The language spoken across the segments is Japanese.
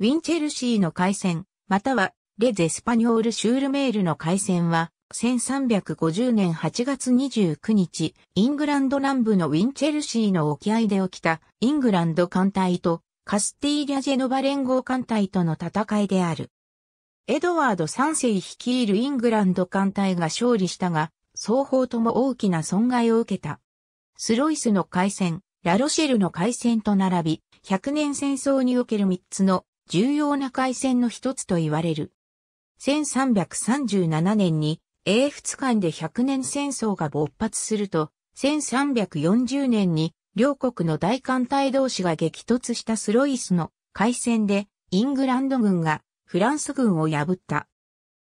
ウィンチェルシーの海戦、またはレゼスパニョール・シュールメールの海戦は、1350年8月29日、イングランド南部のウィンチェルシーの沖合で起きたイングランド艦隊とカスティーリャ・ジェノバ連合艦隊との戦いである。エドワード3世率いるイングランド艦隊が勝利したが、双方とも大きな損害を受けた。スロイスの海戦、ラロシェルの海戦と並び、100年戦争における3つの重要な海戦の一つと言われる。1337年に英仏間で100年戦争が勃発すると、1340年に両国の大艦隊同士が激突したスロイスの海戦でイングランド軍がフランス軍を破った。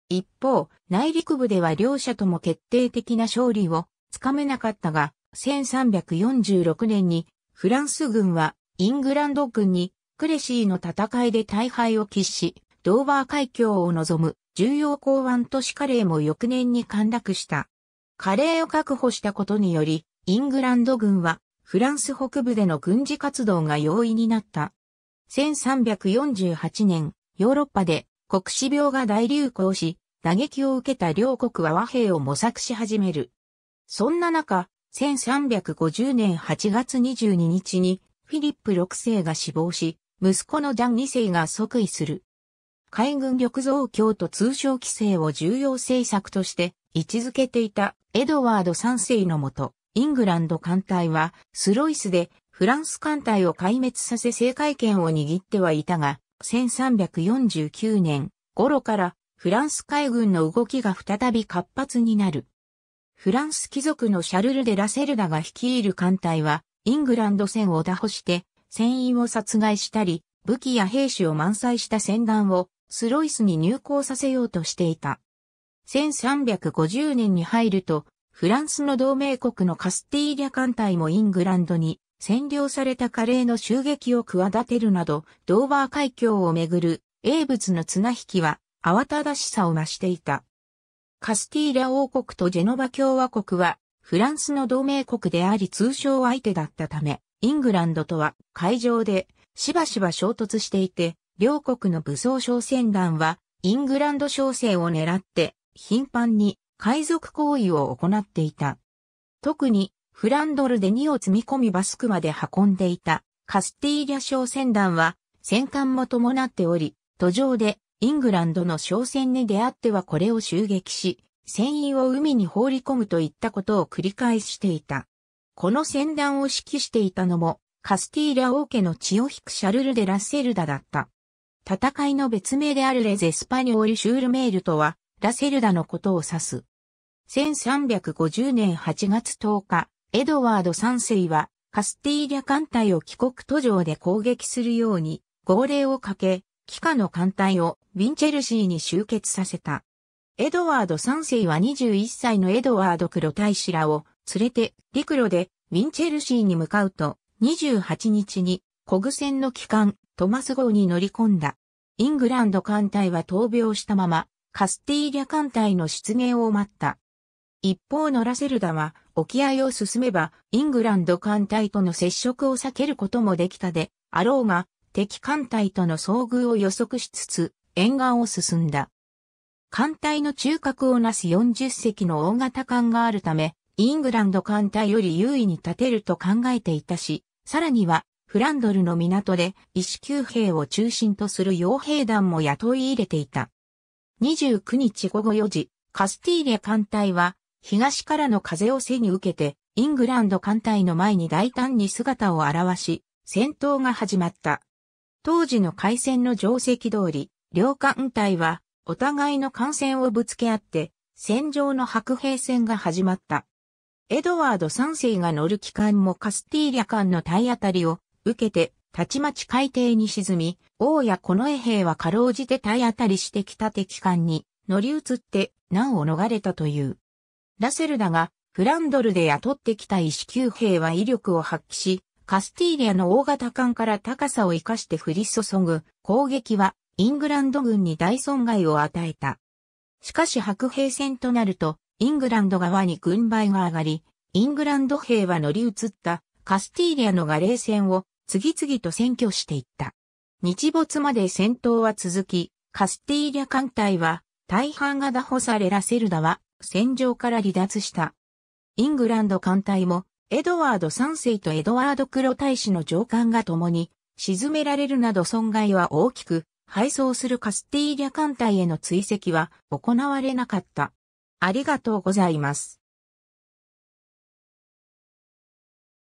一方、内陸部では両者とも決定的な勝利をつかめなかったが、1346年にフランス軍はイングランド軍にクレシーの戦いで大敗を喫し、ドーバー海峡を望む重要港湾都市カレーも翌年に陥落した。カレーを確保したことにより、イングランド軍はフランス北部での軍事活動が容易になった。1348年、ヨーロッパで国死病が大流行し、打撃を受けた両国は和平を模索し始める。そんな中、1350年8月22日にフィリップ6世が死亡し、息子のジャン2世が即位する。海軍力増強と通商規制を重要政策として位置づけていたエドワード3世のもと、イングランド艦隊はスロイスでフランス艦隊を壊滅させ政界権を握ってはいたが、1349年頃からフランス海軍の動きが再び活発になる。フランス貴族のシャルル・デ・ラセルダが率いる艦隊はイングランド船を打破して船員を殺害したり武器や兵士を満載した船団をスロイスに入港させようとしていた。1350年に入ると、フランスの同盟国のカスティーリャ艦隊もイングランドに占領されたカレーの襲撃を企てるなど、ドーバー海峡をめぐる英仏の綱引きは慌ただしさを増していた。カスティーリャ王国とジェノバ共和国はフランスの同盟国であり通商相手だったため、イングランドとは海上でしばしば衝突していて、両国の武装商船団は、イングランド商船を狙って、頻繁に海賊行為を行っていた。特に、フランドルで荷を積み込みバスクまで運んでいた、カスティーリャ商船団は、戦艦も伴っており、途上で、イングランドの商船に出会ってはこれを襲撃し、船員を海に放り込むといったことを繰り返していた。この船団を指揮していたのも、カスティーリャ王家の血を引くシャルル・デ・ラッセルダだった。戦いの別名であるレゼスパニョール・シュールメールとは、ラセルダのことを指す。1350年8月10日、エドワード3世は、カスティーリャ艦隊を帰国途上で攻撃するように、号令をかけ、帰化の艦隊をヴィンチェルシーに集結させた。エドワード3世は21歳のエドワード黒大使らを連れて陸路でウィンチェルシーに向かうと28日にコグ船の機関トマス号に乗り込んだ。イングランド艦隊は闘病したまま、カスティーリャ艦隊の出現を待った。一方のラセルダは沖合を進めばイングランド艦隊との接触を避けることもできたであろうが敵艦隊との遭遇を予測しつつ沿岸を進んだ。艦隊の中核をなす40隻の大型艦があるためイングランド艦隊より優位に立てると考えていたし、さらにはフランドルの港で石級兵を中心とする傭兵団も雇い入れていた。29日午後4時、カスティーリャ艦隊は東からの風を背に受けてイングランド艦隊の前に大胆に姿を現し、戦闘が始まった。当時の海戦の定石通り、両艦隊はお互いの艦船をぶつけ合って戦場の白兵戦が始まった。エドワード3世が乗る機関もカスティーリャ艦の体当たりを受けて、たちまち海底に沈み、王や近衛兵はかろうじて体当たりしてきた敵艦に乗り移って難を逃れたという。ラセルダがフランドルで雇ってきた石級兵は威力を発揮し、カスティーリアの大型艦から高さを生かして降り注ぐ攻撃はイングランド軍に大損害を与えた。しかし白兵戦となると、イングランド側に軍配が上がり、イングランド兵は乗り移ったカスティーリアのガレー戦を次々と占拠していった。日没まで戦闘は続き、カスティーリャ艦隊は大半がダホサレラセルダは戦場から離脱した。イングランド艦隊もエドワード3世とエドワード黒大使の上官が共に沈められるなど損害は大きく、敗走するカスティーリャ艦隊への追跡は行われなかった。ありがとうございます。